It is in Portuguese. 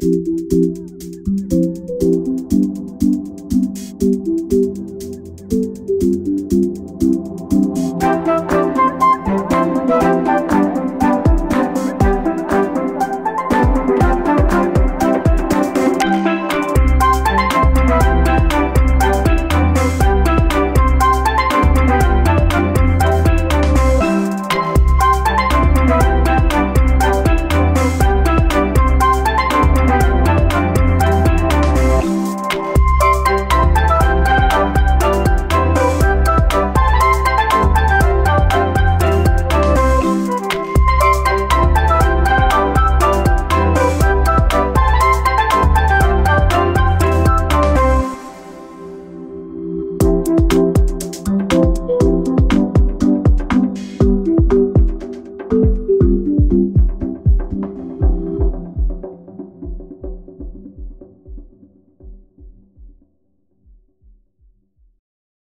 Música